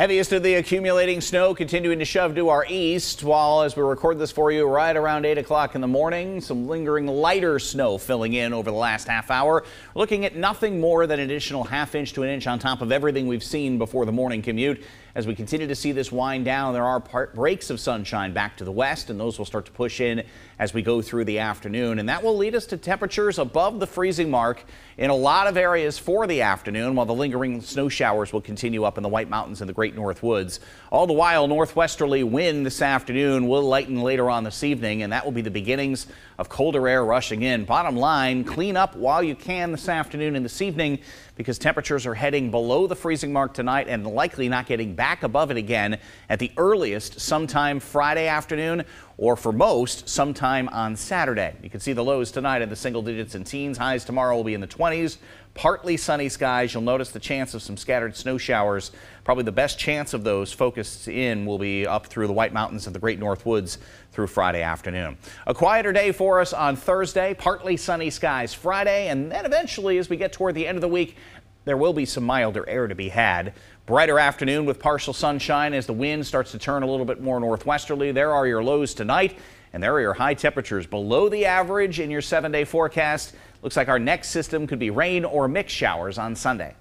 Heaviest of the accumulating snow continuing to shove to our east, while as we record this for you right around 8 o'clock in the morning, some lingering lighter snow filling in over the last half hour. Looking at nothing more than an additional half inch to an inch on top of everything we've seen before the morning commute. As we continue to see this wind down, there are breaks of sunshine back to the west, and those will start to push in as we go through the afternoon. And that will lead us to temperatures above the freezing mark in a lot of areas for the afternoon, while the lingering snow showers will continue up in the White Mountains and the Great North Woods. All the while, northwesterly wind this afternoon will lighten later on this evening, and that will be the beginnings of colder air rushing in. Bottom line, clean up while you can this afternoon and this evening because temperatures are heading below the freezing mark tonight and likely not getting back above it again at the earliest sometime Friday afternoon or for most sometime on Saturday. You can see the lows tonight in the single digits and teens. Highs tomorrow will be in the 20s. Partly sunny skies. You'll notice the chance of some scattered snow showers. Probably the best chance of those focused in will be up through the White Mountains and the Great North Woods through Friday afternoon. A quieter day for us on Thursday. Partly sunny skies Friday. And then eventually, as we get toward the end of the week, there will be some milder air to be had. Brighter afternoon with partial sunshine as the wind starts to turn a little bit more northwesterly. There are your lows tonight, and there are your high temperatures below the average in your seven day forecast. Looks like our next system could be rain or mixed showers on Sunday.